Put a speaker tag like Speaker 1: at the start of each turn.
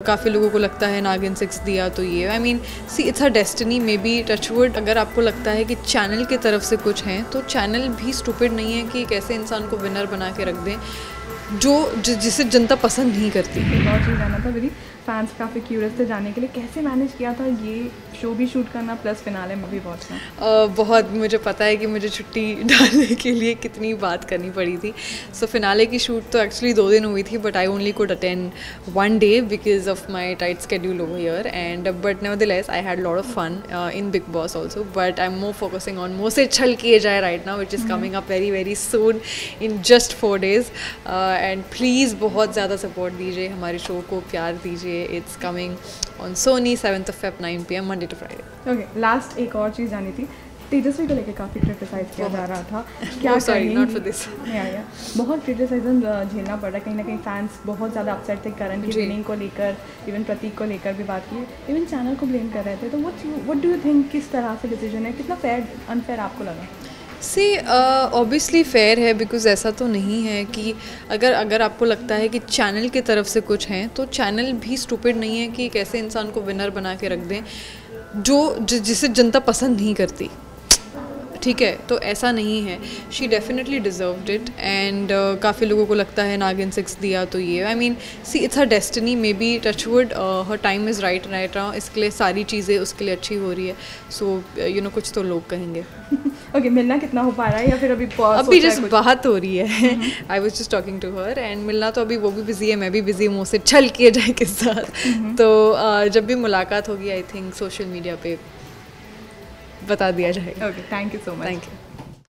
Speaker 1: काफ़ी लोगों को लगता है नागिन सिक्स दिया तो ये। I mean see it's a destiny maybe touchwood अगर आपको लगता है कि चैनल की तरफ़ से कुछ है तो चैनल भी स्टूपिड नहीं है कि कैसे इंसान को विनर बना के रख दें, जो जिसे जनता पसंद नहीं करती।
Speaker 2: एक और चीज़ जाना था मेरी फैंस काफ़ी क्यूरियस थे जाने के लिए, कैसे मैनेज किया था ये शो भी शूट करना प्लस फिनाले में भी पहुँचना
Speaker 1: uh, बहुत मुझे पता है कि मुझे छुट्टी डालने के लिए कितनी बात करनी पड़ी थी। सो so, फिनाले की शूट तो एक्चुअली दो दिन हुई थी but I only could attend one day because of my tight schedule over year end but nevertheless I had lot of fun in Bigg Boss also but I am more focusing on Mose Chhal Kiye Jaaye right now which is coming up very very soon in just four days and please बहुत ज़्यादा support दीजिए हमारे show को प्यार दीजिए। It's coming on Sony seventh of Feb nine P M Monday to Friday
Speaker 2: okay last एक और चीज़ जानी थी। तेजस्वी को लेकर काफ़ी क्रिटिसाइज किया जा रहा था। क्या
Speaker 1: सॉरी नॉट फॉर दिस
Speaker 2: या या बहुत क्रिटिसाइजम झेलना पड़ रहा है। कहीं ना कहीं फैंस बहुत ज़्यादा अपसेट थे करण की विनिंग को लेकर इवन प्रतीक को लेकर भी बात की। इवन चैनल को ब्लेम कर रहे थे। तो what what do you think किस तरह से डिसीज़न है? कितना फेयर अनफेयर आपको लगा?
Speaker 1: सी ऑब्वियसली फेयर है बिकॉज़ ऐसा तो नहीं है कि अगर अगर आपको लगता है कि चैनल की तरफ़ से कुछ है तो चैनल भी स्टूपिड नहीं है कि एक ऐसे इंसान को विनर बना के रख दें जो, जिसे जनता पसंद नहीं करती। ठीक है तो ऐसा नहीं है। She definitely deserved it and काफ़ी लोगों को लगता है नागिन सिक्स दिया तो ये। I mean see it's her destiny maybe touchwood her time is right right रहा इसके लिए सारी चीज़ें उसके लिए अच्छी हो रही है। सो यू नो कुछ तो लोग कहेंगे।
Speaker 2: ओके okay, मिलना कितना हो पा रहा है या फिर अभी
Speaker 1: अभी जस्ट बात हो रही है। I was just talking to her and मिलना तो अभी वो भी बिज़ी है मैं भी बिज़ी हूँ उससे छल किए जाए के साथ। mm-hmm. तो uh, जब भी मुलाकात होगी आई थिंक सोशल मीडिया पे बता दिया जाएगा।
Speaker 2: Okay thank you so much
Speaker 1: thank you